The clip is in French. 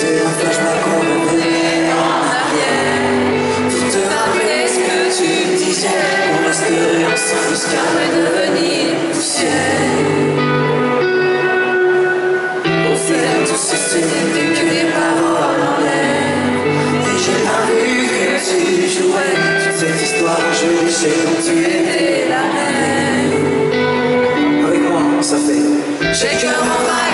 j'ai un flashback qu'on revenait en arrière Tout te rappeler ce que tu disais On resterait ensemble jusqu'à redevenir poussière Au final tout se tenait que les paroles en l'air Et j'ai pas vu que tu jouais Toute cette histoire je sais quand tu étais la reine Avec moi ça fait J'ai que mon